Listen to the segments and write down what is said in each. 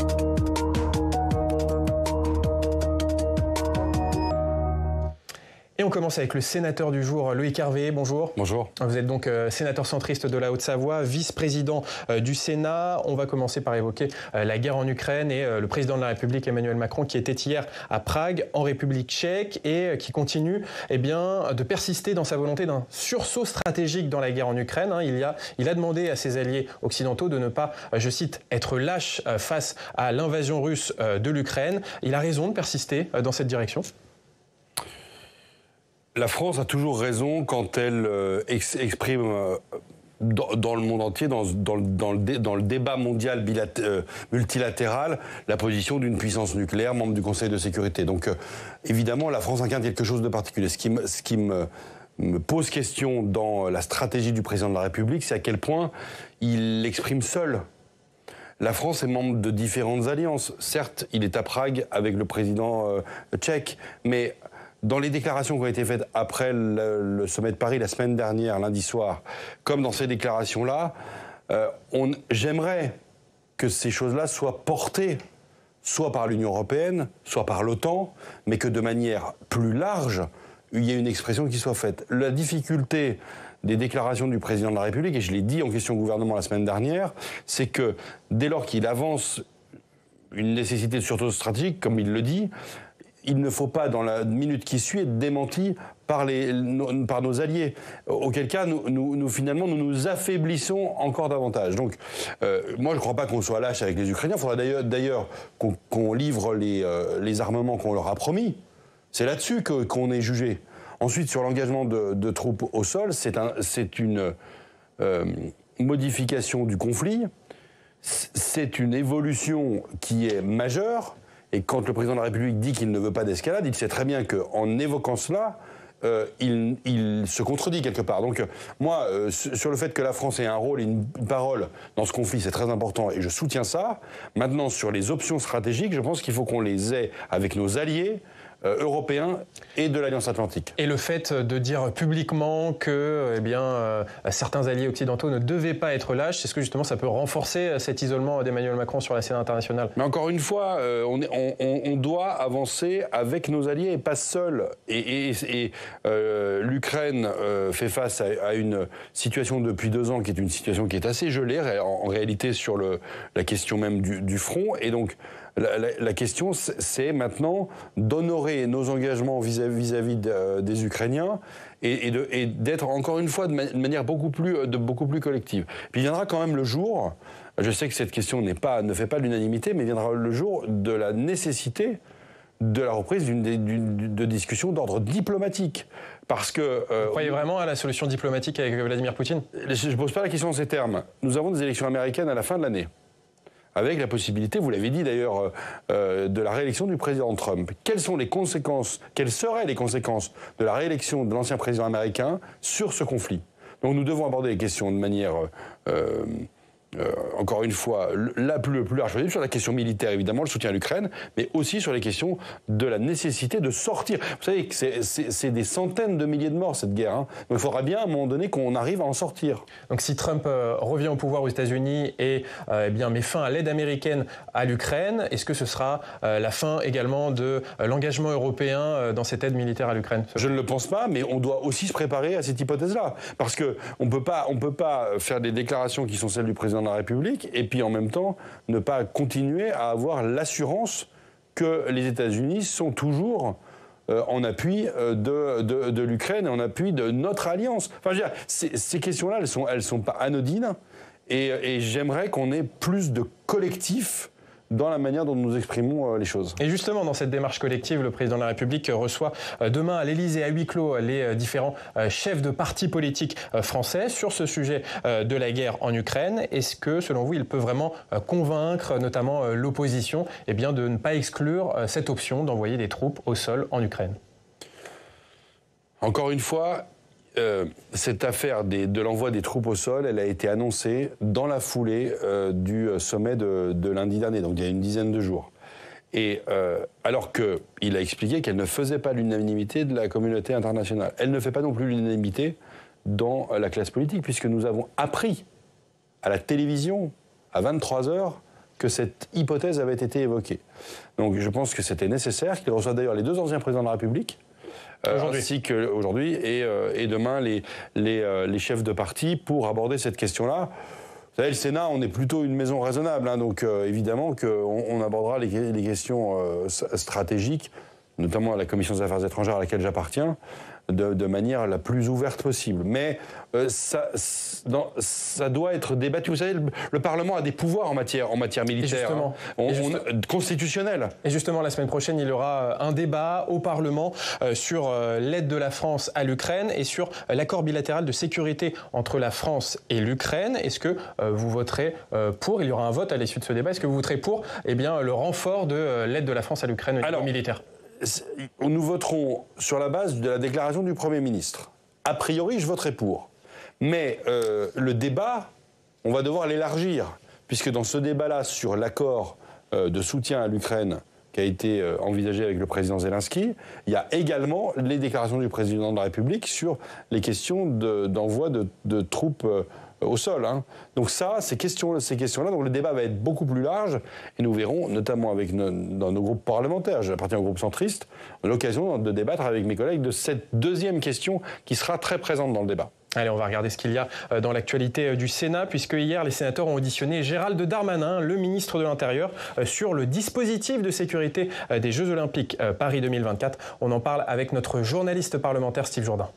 Et on commence avec le sénateur du jour, Loïc Hervé. Bonjour. Bonjour. Vous êtes donc euh, sénateur centriste de la Haute-Savoie, vice-président euh, du Sénat. On va commencer par évoquer euh, la guerre en Ukraine et le président de la République, Emmanuel Macron, qui était hier à Prague, en République tchèque, et qui continue eh bien, de persister dans sa volonté d'un sursaut stratégique dans la guerre en Ukraine. Hein. Il, y a, il a demandé à ses alliés occidentaux de ne pas, je cite, être lâches face à l'invasion russe de l'Ukraine. Il a raison de persister dans cette direction? La France a toujours raison quand elle euh, exprime euh, dans, le monde entier, dans, le, débat mondial euh, multilatéral, la position d'une puissance nucléaire, membre du Conseil de sécurité. Donc évidemment, la France incarne quelque chose de particulier. Ce qui, me, pose question dans la stratégie du président de la République, c'est à quel point il l'exprime seul. La France est membre de différentes alliances. Certes, il est à Prague avec le président tchèque, mais dans les déclarations qui ont été faites après le, sommet de Paris la semaine dernière, lundi soir, comme dans ces déclarations-là, euh, j'aimerais que ces choses-là soient portées soit par l'Union européenne, soit par l'OTAN, mais que de manière plus large, il y ait une expression qui soit faite. La difficulté des déclarations du président de la République, et je l'ai dit en question au gouvernement la semaine dernière, c'est que dès lors qu'il avance une nécessité de sûreté stratégique, comme il le dit, il ne faut pas, dans la minute qui suit, être démenti par, les, par nos alliés. Auquel cas, nous, nous, finalement, nous nous affaiblissons encore davantage. Donc, euh, moi, je ne crois pas qu'on soit lâche avec les Ukrainiens. Il faudra d'ailleurs qu'on livre les, euh, les armements qu'on leur a promis. C'est là-dessus qu'on est jugé. Ensuite, sur l'engagement de, troupes au sol, c'est une euh, modification du conflit. C'est une évolution qui est majeure et quand le président de la République dit qu'il ne veut pas d'escalade, il sait très bien qu'en évoquant cela, euh, il, se contredit quelque part. Donc moi, euh, sur le fait que la France ait un rôle et une parole dans ce conflit, c'est très important et je soutiens ça. Maintenant, sur les options stratégiques, je pense qu'il faut qu'on les ait avec nos alliés, euh, européen et de l'Alliance Atlantique. Et le fait de dire publiquement que eh bien, euh, certains alliés occidentaux ne devaient pas être lâches, est-ce que justement ça peut renforcer euh, cet isolement d'Emmanuel Macron sur la scène internationale? Mais encore une fois, on, on, doit avancer avec nos alliés et pas seul. Et, l'Ukraine fait face à, une situation depuis deux ans qui est une situation qui est assez gelée en, réalité sur le, la question même du, du front. Et donc la, question, c'est maintenant d'honorer nos engagements vis-à-vis euh, des Ukrainiens et, d'être encore une fois de, manière beaucoup plus, de, beaucoup plus collective. Puis il viendra quand même le jour, je sais que cette question pas, ne fait pas l'unanimité, mais il viendra le jour de la nécessité de la reprise d'une de discussions d'ordre diplomatique. Parce que. Euh, Vous croyez vraiment à la solution diplomatique avec Vladimir Poutine? Je ne pose pas la question en ces termes. Nous avons des élections américaines à la fin de l'année avec la possibilité, vous l'avez dit d'ailleurs, euh, euh, de la réélection du président Trump. Quelles sont les conséquences, quelles seraient les conséquences de la réélection de l'ancien président américain sur ce conflit? Donc nous devons aborder les questions de manière euh, euh, encore une fois, la plus, le plus large possible sur la question militaire, évidemment, le soutien à l'Ukraine, mais aussi sur les questions de la nécessité de sortir. Vous savez que c'est des centaines de milliers de morts, cette guerre. Hein. Donc il faudra bien, à un moment donné, qu'on arrive à en sortir. Donc si Trump euh, revient au pouvoir aux États-Unis et euh, eh bien, met fin à l'aide américaine à l'Ukraine, est-ce que ce sera la fin également de l'engagement européen dans cette aide militaire à l'Ukraine? Je ne le pense pas, mais on doit aussi se préparer à cette hypothèse-là. Parce qu'on ne peut pas faire des déclarations qui sont celles du président de la République, et puis en même temps ne pas continuer à avoir l'assurance que les États-Unis sont toujours euh, en appui euh, de, de, l'Ukraine et en appui de notre alliance. Enfin, ces, questions-là, elles sont, elles sont pas anodines, et j'aimerais qu'on ait plus de collectifs dans la manière dont nous exprimons euh, les choses. Et justement, dans cette démarche collective, le président de la République reçoit euh, demain à l'Élysée à huis clos les euh, différents chefs de partis politiques français sur ce sujet de la guerre en Ukraine. Est-ce que, selon vous, il peut vraiment convaincre notamment l'opposition eh bien, de ne pas exclure cette option d'envoyer des troupes au sol en Ukraine? Encore une fois, euh, cette affaire de l'envoi des troupes au sol, elle a été annoncée dans la foulée euh, du sommet de, lundi dernier, donc il y a une dizaine de jours. Et euh, alors qu'il a expliqué qu'elle ne faisait pas l'unanimité de la communauté internationale. Elle ne fait pas non plus l'unanimité dans la classe politique, puisque nous avons appris à la télévision, à 23 heures, que cette hypothèse avait été évoquée. Donc je pense que c'était nécessaire qu'il reçoive d'ailleurs les deux anciens présidents de la République. Euh, ainsi qu'aujourd'hui, et, euh, et, demain les, les, euh, les, chefs de parti pour aborder cette question-là. Vous savez, le Sénat, on est plutôt une maison raisonnable, hein, donc évidemment qu'on on abordera les, les questions stratégiques, notamment à la Commission des affaires étrangères à laquelle j'appartiens, de, manière la plus ouverte possible. Mais euh, ça, ça doit être débattu. Vous savez, le, Parlement a des pouvoirs en matière, en matière militaire, hein. constitutionnels. Et justement, la semaine prochaine, il y aura euh, un débat au Parlement euh, sur l'aide de la France à l'Ukraine et sur l'accord bilatéral de sécurité entre la France et l'Ukraine. Est-ce que vous voterez pour? Il y aura un vote à l'issue de ce débat. Est-ce que vous voterez pour? Eh bien, le renfort de l'aide de la France à l'Ukraine au niveau militaire nous voterons sur la base de la déclaration du Premier ministre. A priori, je voterai pour. Mais euh, le débat, on va devoir l'élargir, puisque dans ce débat-là sur l'accord euh, de soutien à l'Ukraine qui a été euh, envisagé avec le président Zelensky, il y a également les déclarations du président de la République sur les questions d'envoi de, troupes au sol. Hein. Donc ça, ces questions, ces questions-là, donc le débat va être beaucoup plus large et nous verrons, notamment avec dans nos groupes parlementaires, j'appartiens au groupe centriste, l'occasion de débattre avec mes collègues de cette deuxième question qui sera très présente dans le débat. Allez, on va regarder ce qu'il y a euh, dans l'actualité euh, du Sénat, puisque hier, les sénateurs ont auditionné Gérald Darmanin, le ministre de l'Intérieur, euh, sur le dispositif de sécurité des Jeux Olympiques Paris 2024. On en parle avec notre journaliste parlementaire Steve Jourdain.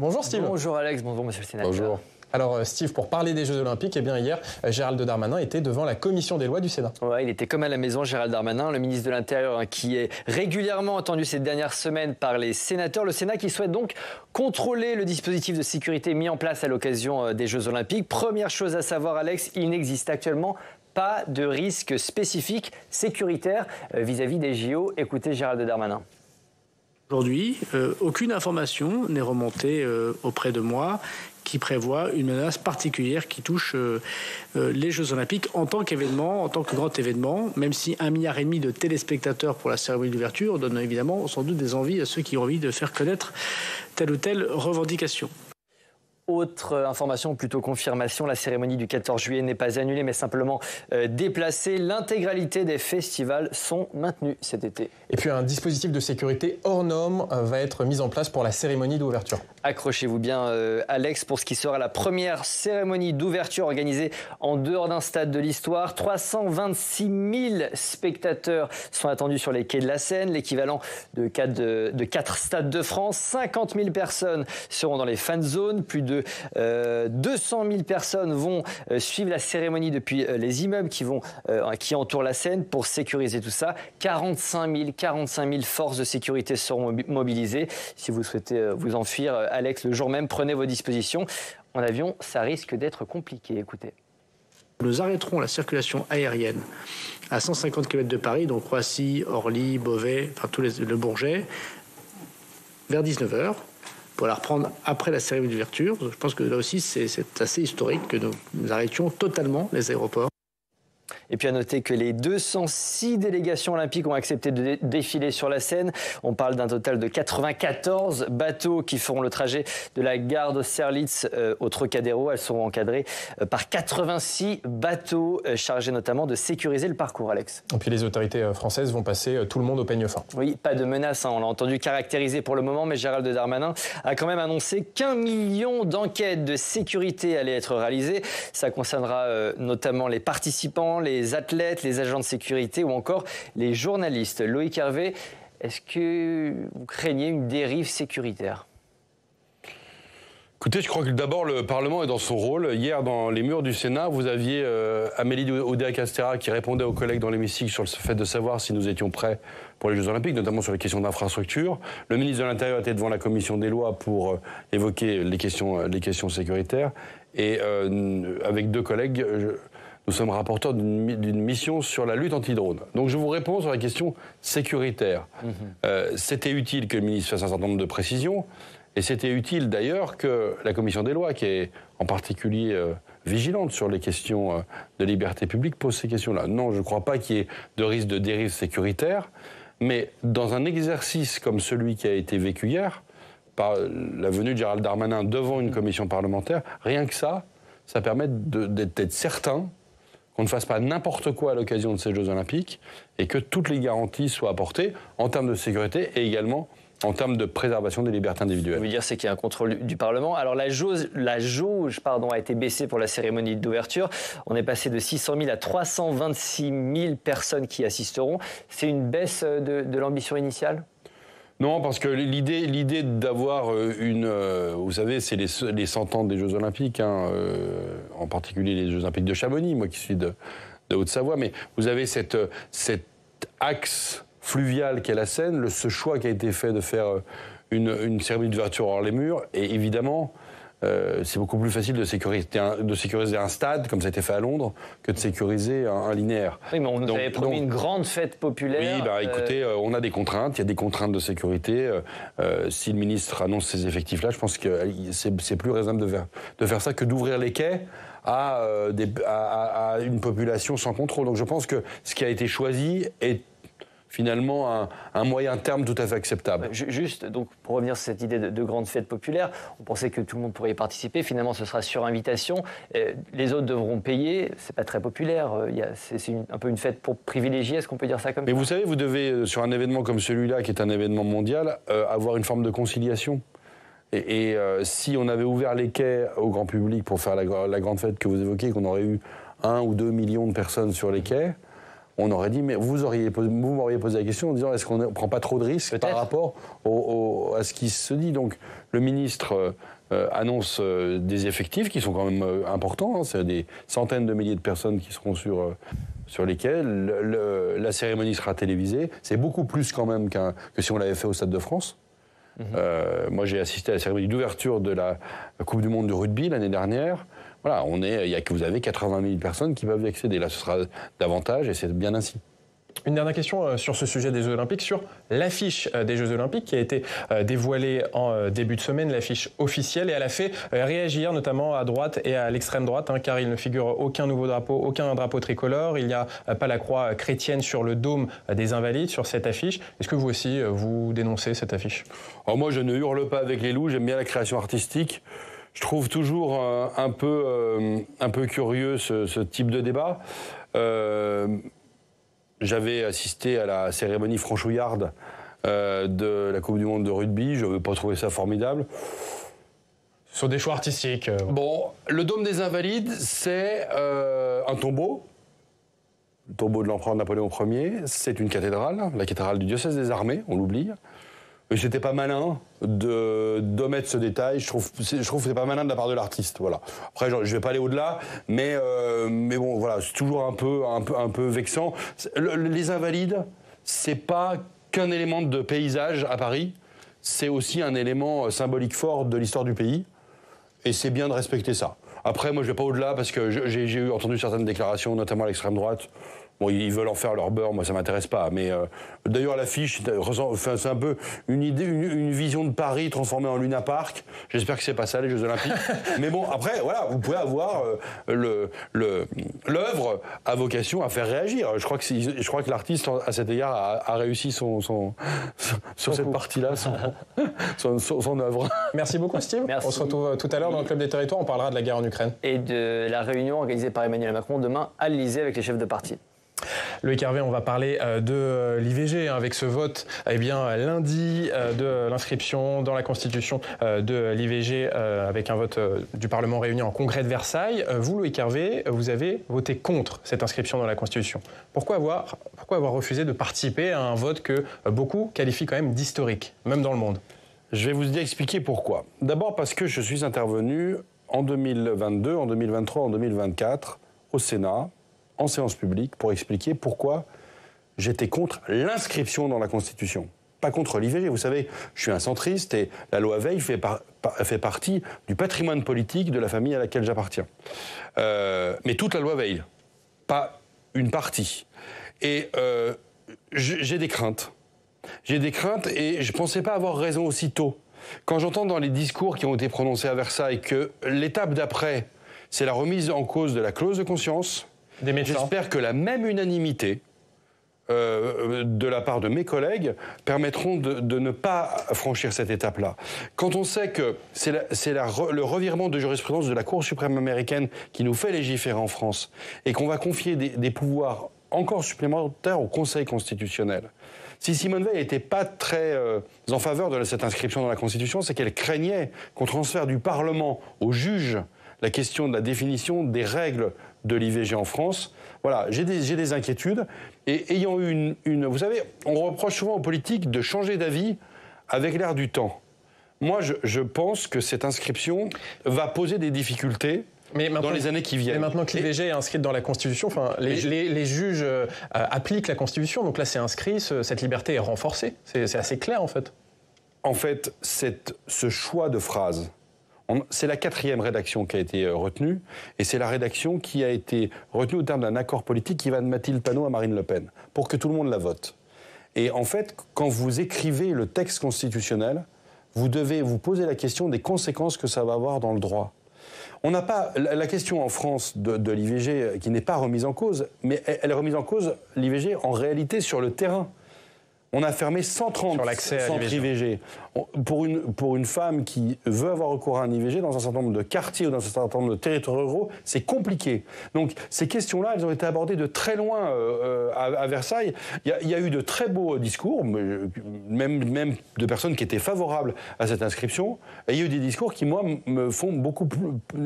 Bonjour Steve. Bonjour Alex, bonjour Monsieur le Sénateur. Bonjour. Alors euh, Steve, pour parler des Jeux Olympiques, eh bien hier, euh, Gérald Darmanin était devant la commission des lois du Sénat. Ouais, il était comme à la maison, Gérald Darmanin, le ministre de l'Intérieur, hein, qui est régulièrement entendu ces dernières semaines par les sénateurs. Le Sénat qui souhaite donc contrôler le dispositif de sécurité mis en place à l'occasion euh, des Jeux Olympiques. Première chose à savoir, Alex, il n'existe actuellement pas de risque spécifique sécuritaire vis-à-vis des JO. Écoutez Gérald Darmanin. Aujourd'hui, euh, aucune information n'est remontée euh, auprès de moi qui prévoit une menace particulière qui touche euh, les Jeux Olympiques en tant qu'événement, en tant que grand événement, même si un milliard et demi de téléspectateurs pour la cérémonie d'ouverture donne évidemment sans doute des envies à ceux qui ont envie de faire connaître telle ou telle revendication. Autre information, plutôt confirmation, la cérémonie du 14 juillet n'est pas annulée mais simplement euh, déplacée. L'intégralité des festivals sont maintenus cet été. Et puis un dispositif de sécurité hors norme euh, va être mis en place pour la cérémonie d'ouverture. Accrochez-vous bien euh, Alex pour ce qui sera la première cérémonie d'ouverture organisée en dehors d'un stade de l'histoire. 326 000 spectateurs sont attendus sur les quais de la Seine, l'équivalent de 4, de, de 4 stades de France. 50 000 personnes seront dans les fan zones, plus de 200 000 personnes vont euh, suivre la cérémonie depuis euh, les immeubles qui, vont, euh, qui entourent la scène pour sécuriser tout ça. 45 000, 45 000 forces de sécurité seront mobilisées. Si vous souhaitez vous enfuir, Alex, le jour même, prenez vos dispositions. En avion, ça risque d'être compliqué. Écoutez. Nous arrêterons la circulation aérienne à 150 km de Paris, donc Roissy, Orly, Beauvais, enfin tous le Bourget, vers 19h pour la reprendre après la cérémonie d'ouverture. Je pense que là aussi, c'est assez historique que nous arrêtions totalement les aéroports. Et puis à noter que les 206 délégations olympiques ont accepté de défiler sur la Seine. On parle d'un total de 94 bateaux qui feront le trajet de la gare d'Austerlitz euh, au Trocadéro. Elles seront encadrées euh, par 86 bateaux euh, chargés notamment de sécuriser le parcours, Alex. Et puis les autorités françaises vont passer tout le monde au peigne fin. Oui, pas de menace, hein. on l'a entendu caractériser pour le moment, mais Gérald Darmanin a quand même annoncé qu'un million d'enquêtes de sécurité allaient être réalisées. Ça concernera notamment les participants, les les athlètes, les agents de sécurité ou encore les journalistes. Loïc Hervé, est-ce que vous craignez une dérive sécuritaire? Écoutez, je crois que d'abord le Parlement est dans son rôle. Hier, dans les murs du Sénat, vous aviez euh, Amélie Oudéa-Castera qui répondait aux collègues dans l'hémicycle sur le fait de savoir si nous étions prêts pour les Jeux Olympiques, notamment sur les questions d'infrastructure. Le ministre de l'Intérieur était devant la commission des lois pour euh, évoquer euh, les questions sécuritaires. Et avec deux collègues, nous sommes rapporteurs d'une mission sur la lutte anti-drone. Donc je vous réponds sur la question sécuritaire. Mhm. Euh, c'était utile que le ministre fasse un certain nombre de précisions, et c'était utile d'ailleurs que la commission des lois, qui est en particulier euh, vigilante sur les questions euh, de liberté publique, pose ces questions-là. Non, je ne crois pas qu'il y ait de risque de dérive sécuritaire, mais dans un exercice comme celui qui a été vécu hier, par la venue de Gérald Darmanin devant une commission parlementaire, rien que ça, ça permet d'être certain qu'on ne fasse pas n'importe quoi à l'occasion de ces Jeux Olympiques et que toutes les garanties soient apportées en termes de sécurité et également en termes de préservation des libertés individuelles. Ce que dire, c'est qu'il y a un contrôle du Parlement. Alors la jauge, la jauge pardon, a été baissée pour la cérémonie d'ouverture. On est passé de 600 000 à 326 000 personnes qui assisteront. C'est une baisse de, l'ambition initiale? Non, parce que l'idée, d'avoir euh, une, euh, vous savez, c'est les, les 100 ans des Jeux Olympiques, hein, euh, en particulier les Jeux Olympiques de Chamonix, moi qui suis de, Haute-Savoie, mais vous avez cet axe fluviale qu'est la Seine, le, ce choix qui a été fait de faire une, une cérémonie d'ouverture hors les murs, et évidemment, euh, c'est beaucoup plus facile de sécuriser, un, de sécuriser un stade, comme ça a été fait à Londres, que de sécuriser un, linéaire. Oui, mais on nous avait promis une grande fête populaire. Oui, bah, euh, écoutez, on a des contraintes, il y a des contraintes de sécurité. si le ministre annonce ces effectifs-là, je pense que c'est plus raisonnable de faire, de faire ça que d'ouvrir les quais à, des, à, à, une population sans contrôle. Donc je pense que ce qui a été choisi est finalement un, moyen terme tout à fait acceptable. Juste, donc, pour revenir sur cette idée de, grande fête populaire, on pensait que tout le monde pourrait y participer. Finalement, ce sera sur invitation. Euh, les autres devront payer. C'est pas très populaire. Euh, c'est un peu une fête pour privilégier. Est-ce qu'on peut dire ça comme Mais ça? vous savez, vous devez, euh, sur un événement comme celui-là, qui est un événement mondial, avoir une forme de conciliation. Et, si on avait ouvert les quais au grand public pour faire la, la grande fête que vous évoquez, qu'on aurait eu un ou deux millions de personnes sur les quais, on aurait dit, mais vous auriez vous m'auriez posé la question en disant, est-ce qu'on ne prend pas trop de risques par rapport à ce qui se dit? Donc, le ministre euh, annonce euh, des effectifs qui sont quand même euh, importants. Hein. c'est des centaines de milliers de personnes qui seront sur sur lesquelles la cérémonie sera télévisée. C'est beaucoup plus quand même que si on l'avait fait au Stade de France. Mhm. moi, j'ai assisté à la cérémonie d'ouverture de la Coupe du Monde de rugby l'année dernière. Voilà, on est, il y a que vous avez 80 000 personnes qui peuvent y accéder. Là, ce sera davantage et c'est bien ainsi. Une dernière question euh, sur ce sujet des Jeux Olympiques, sur l'affiche euh, des Jeux Olympiques qui a été euh, dévoilée en début de semaine, l'affiche officielle, et elle a fait réagir notamment à droite et à l'extrême droite, hein, car il ne figure aucun nouveau drapeau, aucun drapeau tricolore, il n'y a pas la croix chrétienne sur le dôme des Invalides sur cette affiche. Est-ce que vous aussi, vous dénoncez cette affiche? Alors Moi, je ne hurle pas avec les loups, j'aime bien la création artistique je trouve toujours euh, un, peu, euh, un peu curieux ce, type de débat. Euh, j'avais assisté à la cérémonie franchouillarde de la Coupe du Monde de rugby. Je n'avais pas trouvé ça formidable. Sur des choix artistiques. Bon, le Dôme des Invalides, c'est un tombeau. Le tombeau de l'empereur Napoléon Ier. C'est une cathédrale, la cathédrale du diocèse des armées, on l'oublie. Et c'était pas malin de d'omettre ce détail. Je trouve, je trouve c'est pas malin de la part de l'artiste. Voilà. Après, je vais pas aller au-delà, mais euh, mais bon, voilà, c'est toujours un peu un peu vexant. les invalides, c'est pas qu'un élément de paysage à Paris. C'est aussi un élément symbolique fort de l'histoire du pays. Et c'est bien de respecter ça. Après, moi, je vais pas au-delà parce que j'ai entendu certaines déclarations, notamment à l'extrême droite, Bon, ils veulent en faire leur beurre, moi ça m'intéresse pas. Mais euh, d'ailleurs l'affiche, c'est un peu une idée, une, vision de Paris transformée en Luna Park. J'espère que c'est pas ça les Jeux Olympiques. mais bon, après voilà, vous pouvez avoir euh, le l'œuvre à vocation à faire réagir. Je crois que je crois que l'artiste à cet égard a, réussi son, son, sur cette partie-là son, son, œuvre. Merci beaucoup Steve. On se retrouve tout à l'heure dans le club des territoires. On parlera de la guerre en Ukraine et de la réunion organisée par Emmanuel Macron demain à l'Élysée avec les chefs de parti. Loïc Hervé, on va parler euh, de euh, l'IVG hein, avec ce vote eh bien, lundi euh, de l'inscription dans la Constitution de l'IVG avec un vote du Parlement réuni en congrès de Versailles. Vous, Loïc Hervé, vous avez voté contre cette inscription dans la Constitution. Pourquoi avoir, pourquoi avoir refusé de participer à un vote que beaucoup qualifient quand même d'historique, même dans le monde? Je vais vous expliquer pourquoi. D'abord parce que je suis intervenu en 2022, en 2023, en 2024 au Sénat en séance publique pour expliquer pourquoi j'étais contre l'inscription dans la Constitution. Pas contre l'IVG. Vous savez, je suis un centriste et la loi Veil fait, partie du patrimoine politique de la famille à laquelle j'appartiens. Euh, mais toute la loi Veil, pas une partie. Et euh, j'ai des craintes. J'ai des craintes et je ne pensais pas avoir raison aussitôt. Quand j'entends dans les discours qui ont été prononcés à Versailles que l'étape d'après, c'est la remise en cause de la clause de conscience, J'espère que la même unanimité euh, de la part de mes collègues permettront de, ne pas franchir cette étape-là. Quand on sait que c'est le revirement de jurisprudence de la Cour suprême américaine qui nous fait légiférer en France et qu'on va confier des, pouvoirs encore supplémentaires au Conseil constitutionnel. Si Simone Veil n'était pas très euh, en faveur de cette inscription dans la Constitution, c'est qu'elle craignait qu'on transfère du Parlement au juge la question de la définition des règles de l'IVG en France. Voilà, j'ai des, des, inquiétudes. Et ayant eu une, Vous savez, on reproche souvent aux politiques de changer d'avis avec l'air du temps. Moi, je, pense que cette inscription va poser des difficultés. dans les années qui viennent. Mais maintenant que l'IVG est inscrite dans la Constitution, enfin, les, juges euh, appliquent la Constitution, donc là c'est inscrit, cette liberté est renforcée. C'est assez clair en fait. En fait, ce choix de phrase c'est la quatrième rédaction qui a été euh, retenue, et c'est la rédaction qui a été retenue au terme d'un accord politique qui va de Mathilde Panot à Marine Le Pen, pour que tout le monde la vote. Et en fait, quand vous écrivez le texte constitutionnel, vous devez vous poser la question des conséquences que ça va avoir dans le droit. On n'a pas la question en France de, l'IVG euh, qui n'est pas remise en cause, mais elle est remise en cause l'IVG en réalité sur le terrain. On a fermé 130 centres IVG. Pour une, pour une femme qui veut avoir recours à un IVG dans un certain nombre de quartiers ou dans un certain nombre de territoires ruraux, c'est compliqué. Donc ces questions-là, elles ont été abordées de très loin euh, à, Versailles. Il y, a eu de très beaux discours, même, même de personnes qui étaient favorables à cette inscription. Et il y a eu des discours qui, moi, me font beaucoup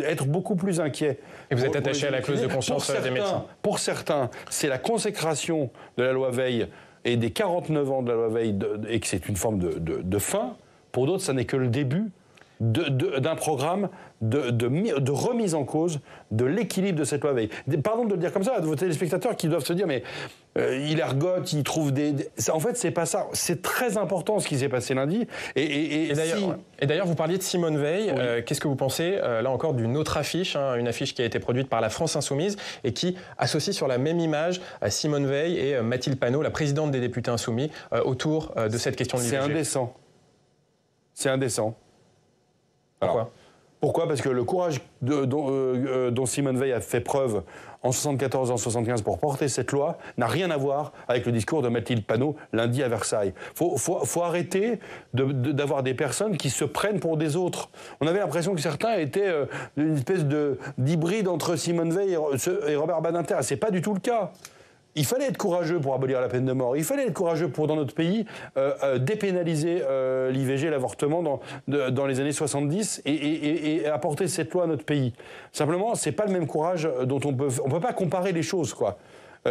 être beaucoup plus inquiet. Et vous êtes attaché à la clause de conscience des médecins Pour certains, c'est la consécration de la loi Veil et des 49 ans de la loi Veil et que c'est une forme de, de fin, pour d'autres, ça n'est que le début d'un programme de, de, remise en cause de l'équilibre de cette loi Veil. Pardon de le dire comme ça à vos téléspectateurs qui doivent se dire mais euh, il ergote, il trouve des, En fait, c'est pas ça. C'est très important ce qui s'est passé lundi. Et, et, d'ailleurs, vous parliez de Simone Veil. Euh, qu'est-ce que vous pensez, euh, là encore, d'une autre affiche, hein, une affiche qui a été produite par la France Insoumise et qui associe sur la même image Simone Veil et Mathilde Panot, la présidente des députés insoumis, autour de cette question de l'IVG? C'est indécent. C'est indécent. Pourquoi? pourquoi? Parce que le courage euh, euh, dont, Simone Veil a fait preuve en 74 en 75 pour porter cette loi n'a rien à voir avec le discours de Mathilde Panot lundi à Versailles. Il faut, arrêter d'avoir des personnes qui se prennent pour des autres. On avait l'impression que certains étaient euh, une espèce d'hybride entre Simone Veil et Robert Badinter. C'est pas du tout le cas. Il fallait être courageux pour abolir la peine de mort. Il fallait être courageux pour, dans notre pays, euh, euh, dépénaliser euh, l'IVG, l'avortement dans, dans les années 70 et, apporter cette loi à notre pays. Simplement, c'est pas le même courage dont on peut. On peut pas comparer les choses, quoi.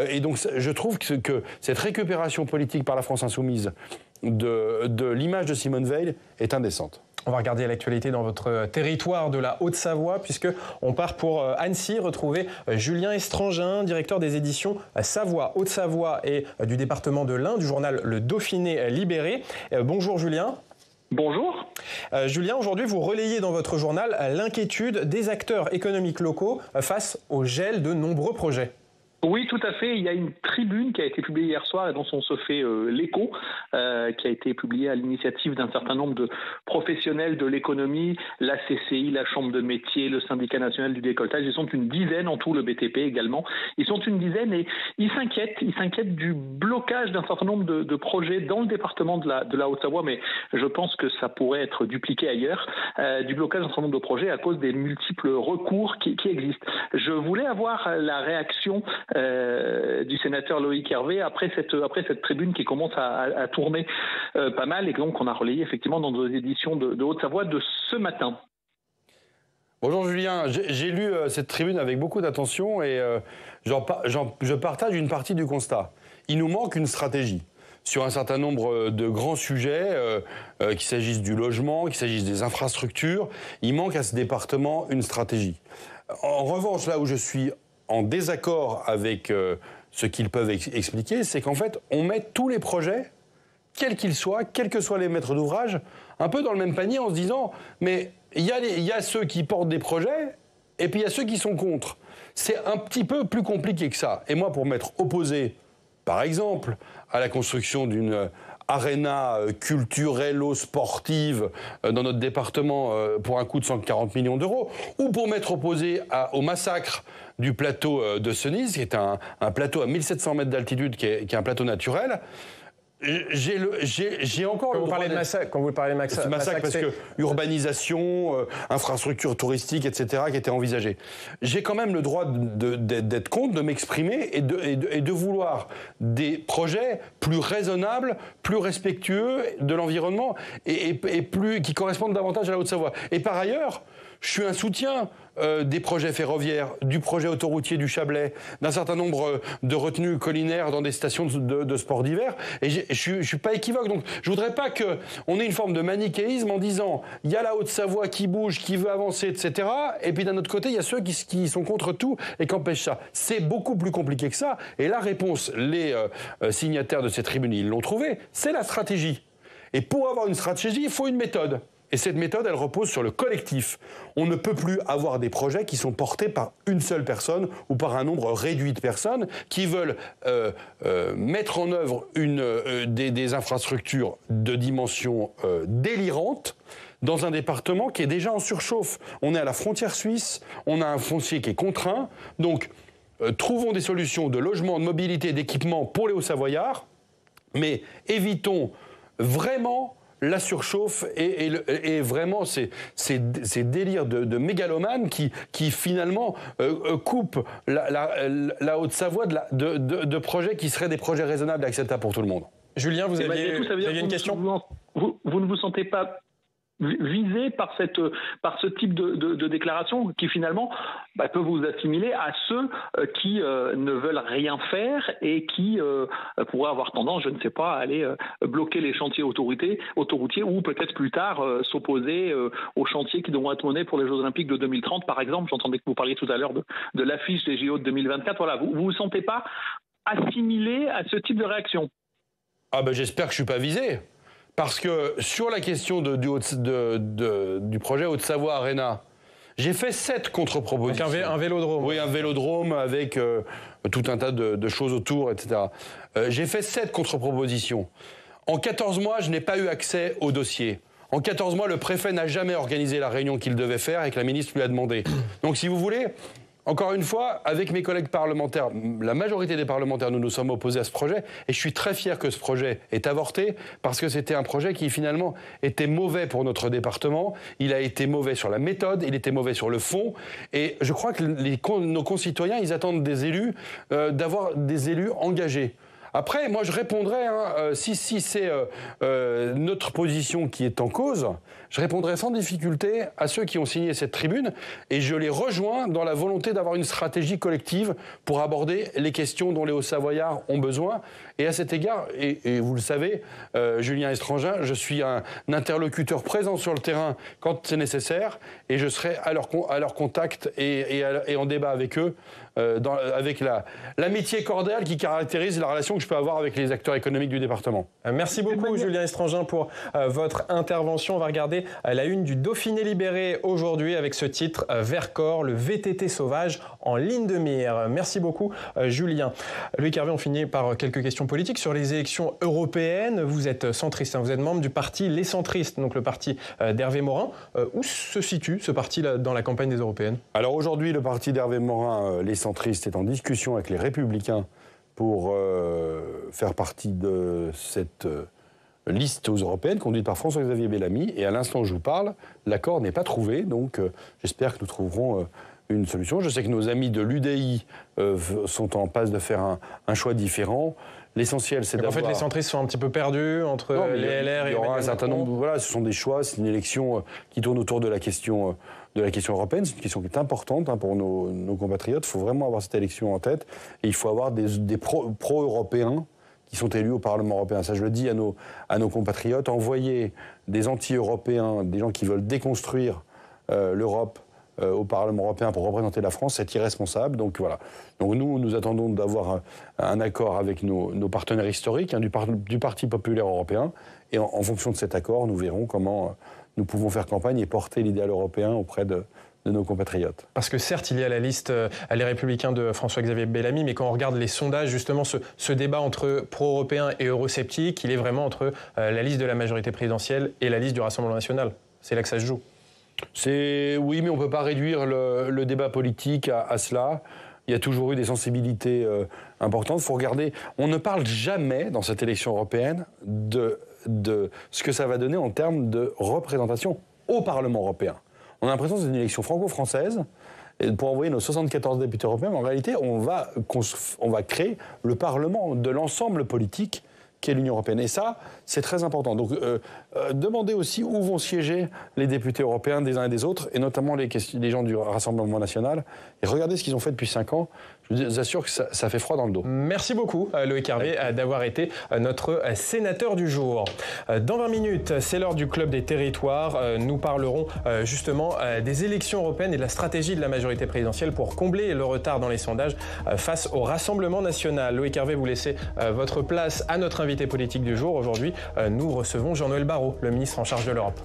Et donc, je trouve que, que, cette récupération politique par la France insoumise de, de l'image de Simone Veil est indécente. On va regarder l'actualité dans votre territoire de la Haute-Savoie, puisque on part pour euh, Annecy retrouver euh, Julien Estrangin, directeur des éditions euh, Savoie, Haute-Savoie et du département de l'Ain, du journal Le Dauphiné Libéré. Bonjour Julien. Bonjour. Julien, aujourd'hui, vous relayez dans votre journal l'inquiétude des acteurs économiques locaux face au gel de nombreux projets. Oui, tout à fait. Il y a une tribune qui a été publiée hier soir et dont on se fait euh, l'écho, euh, qui a été publiée à l'initiative d'un certain nombre de professionnels de l'économie, la CCI, la Chambre de métier, le Syndicat national du décolletage. Ils sont une dizaine en tout, le BTP également. Ils sont une dizaine et ils s'inquiètent. Ils s'inquiètent du blocage d'un certain nombre de, projets dans le département de la, de Haute-Savoie, mais je pense que ça pourrait être dupliqué ailleurs, euh, du blocage d'un certain nombre de projets à cause des multiples recours qui existent. Je voulais avoir la réaction euh, du sénateur Loïc Hervé après cette, après cette tribune qui commence à, tourner euh, pas mal et donc on a relayé effectivement dans nos éditions de, Haute-Savoie de ce matin. Bonjour Julien, j'ai lu euh, cette tribune avec beaucoup d'attention et je partage une partie du constat. Il nous manque une stratégie sur un certain nombre de grands sujets, qu'il s'agisse du logement, qu'il s'agisse des infrastructures. Il manque à ce département une stratégie. En revanche, là où je suis en désaccord avec euh, ce qu'ils peuvent expliquer, c'est qu'en fait, on met tous les projets, quels qu'ils soient, quels que soient les maîtres d'ouvrage, un peu dans le même panier en se disant, mais il y, y, a ceux qui portent des projets, et puis il y a ceux qui sont contre. C'est un petit peu plus compliqué que ça. Et moi, pour m'être opposé, par exemple, à la construction d'une arena culturello-sportive dans notre département pour un coût de 140 millions d'euros, ou pour mettre opposé au massacre du plateau de Senise, qui est un, plateau à 1700 mètres d'altitude, qui, est, un plateau naturel, j'ai encore quand vous parlez de massacre, quand vous parlez de massacre, massacre parce que urbanisation, euh, infrastructure touristique, etc., qui était envisagée. J'ai quand même le droit d'être contre, de m'exprimer et de, et, de, vouloir des projets plus raisonnables, plus respectueux de l'environnement et, et, plus qui correspondent davantage à la Haute-Savoie. Et par ailleurs, je suis un soutien euh, des projets ferroviaires, du projet autoroutier du Chablais, d'un certain nombre euh, de retenues collinaires dans des stations de, de sport d'hiver. Et je ne suis pas équivoque. Donc je voudrais pas qu'on ait une forme de manichéisme en disant il y a la Haute-Savoie qui bouge, qui veut avancer, etc. Et puis d'un autre côté, il y a ceux qui, qui sont contre tout et qui empêchent ça. C'est beaucoup plus compliqué que ça. Et la réponse, les euh, signataires de ces tribunes, ils l'ont trouvé, c'est la stratégie. Et pour avoir une stratégie, il faut une méthode. Et cette méthode, elle repose sur le collectif. On ne peut plus avoir des projets qui sont portés par une seule personne ou par un nombre réduit de personnes qui veulent euh, euh, mettre en œuvre une, euh, des, infrastructures de dimension délirante dans un département qui est déjà en surchauffe. On est à la frontière suisse, on a un foncier qui est contraint, donc trouvons des solutions de logement, de mobilité, d'équipement pour les Hauts-Savoyards, mais évitons vraiment la surchauffe et, vraiment ces, délires de, mégalomane qui, finalement euh, euh, coupent la, Haute-Savoie de, projets qui seraient des projets raisonnables et acceptables pour tout le monde. Julien, vous aviez, une question vous, ne vous sentez pas visé par, cette, par ce type de, déclaration qui finalement bah, peut vous assimiler à ceux euh, qui euh, ne veulent rien faire et qui euh, pourraient avoir tendance, je ne sais pas, à aller bloquer les chantiers autoroutiers, ou peut-être plus tard s'opposer aux chantiers qui devront être menés pour les Jeux Olympiques de 2030, par exemple. J'entendais que vous parliez tout à l'heure de, l'affiche des JO de 2024. Voilà, vous ne vous, vous sentez pas assimilé à ce type de réaction? Ah ben j'espère que je suis pas visé. Parce que sur la question de, du, de, du, projet Haute-Savoie Arena, j'ai fait sept contre-propositions. Donc un, vélodrome. Oui, un vélodrome avec euh, tout un tas de, choses autour, etc. Euh, j'ai fait sept contre-propositions. En 14 mois, je n'ai pas eu accès au dossier. En 14 mois, le préfet n'a jamais organisé la réunion qu'il devait faire et que la ministre lui a demandé. Donc, si vous voulez, encore une fois, avec mes collègues parlementaires, la majorité des parlementaires, nous nous sommes opposés à ce projet et je suis très fier que ce projet ait avorté parce que c'était un projet qui finalement était mauvais pour notre département. Il a été mauvais sur la méthode, il était mauvais sur le fond et je crois que nos concitoyens, ils attendent des élus, euh, d'avoir des élus engagés. Après, moi, je répondrai, hein, euh, si, si c'est euh, euh, notre position qui est en cause, je répondrai sans difficulté à ceux qui ont signé cette tribune et je les rejoins dans la volonté d'avoir une stratégie collective pour aborder les questions dont les Hauts-Savoyards ont besoin. Et à cet égard, et, vous le savez, Julien Estrangin, je suis un, interlocuteur présent sur le terrain quand c'est nécessaire et je serai à leur, à leur contact et, et en débat avec eux euh, dans, avec l'amitié cordiale qui caractérise la relation que je peux avoir avec les acteurs économiques du département. Euh, merci beaucoup Julien Estrangin pour euh, votre intervention. On va regarder la une du Dauphiné libéré aujourd'hui avec ce titre Vercors, le VTT sauvage en ligne de mire. Merci beaucoup Julien. Louis Hervé, on finit par quelques questions politiques sur les élections européennes. Vous êtes centriste, hein. vous êtes membre du parti Les Centristes, donc le parti d'Hervé Morin. Où se situe ce parti dans la campagne des européennes? Alors aujourd'hui, le parti d'Hervé Morin, Les centriste est en discussion avec les républicains pour euh, faire partie de cette euh, liste aux européennes conduite par François-Xavier Bellamy. Et à l'instant où je vous parle, l'accord n'est pas trouvé. Donc euh, j'espère que nous trouverons une solution. Je sais que nos amis de l'UDI sont en passe de faire un, choix différent. L'essentiel, c'est d'avoir. En fait, les centristes sont un petit peu perdus entre les LR et. Il y aura un certain nombre. Voilà, ce sont des choix. C'est une élection qui tourne autour de la question de la question européenne. C'est une question qui est importante hein, pour nos, compatriotes. Il faut vraiment avoir cette élection en tête. Et il faut avoir des, pro-européens qui sont élus au Parlement européen. Ça, je le dis à nos, à nos compatriotes. Envoyer des anti-européens, des gens qui veulent déconstruire euh, l'Europe euh, au Parlement européen pour représenter la France, c'est irresponsable. Donc voilà. Donc nous, nous attendons d'avoir un, accord avec nos, partenaires historiques hein, du, Parti populaire européen. Et en, fonction de cet accord, nous verrons comment nous pouvons faire campagne et porter l'idéal européen auprès de, nos compatriotes. Parce que certes, il y a la liste euh, Les Républicains de François-Xavier Bellamy, mais quand on regarde les sondages, justement, ce, débat entre pro-européens et eurosceptiques, il est vraiment entre euh, la liste de la majorité présidentielle et la liste du Rassemblement national. C'est là que ça se joue. Oui, mais on ne peut pas réduire le, débat politique à, cela. Il y a toujours eu des sensibilités euh, importantes. Il faut regarder. On ne parle jamais dans cette élection européenne de, ce que ça va donner en termes de représentation au Parlement européen. On a l'impression que c'est une élection franco-française. Pour envoyer nos 74 députés européens, mais en réalité, on va créer le Parlement de l'ensemble politique qu'est l'Union européenne. Et ça, c'est très important. Donc, euh, euh, demandez aussi où vont siéger les députés européens des uns et des autres, et notamment les, les gens du Rassemblement national. Et regardez ce qu'ils ont fait depuis 5 ans je vous assure que ça, fait froid dans le dos. Merci beaucoup, euh, Loïc Hervé, euh, d'avoir été euh, notre sénateur du jour. Dans 20 minutes, c'est l'heure du Club des territoires. Nous parlerons justement des élections européennes et de la stratégie de la majorité présidentielle pour combler le retard dans les sondages face au Rassemblement national. Loïc Hervé, vous laissez votre place à notre invité politique du jour. Aujourd'hui, nous recevons Jean-Noël Barrot, le ministre en charge de l'Europe.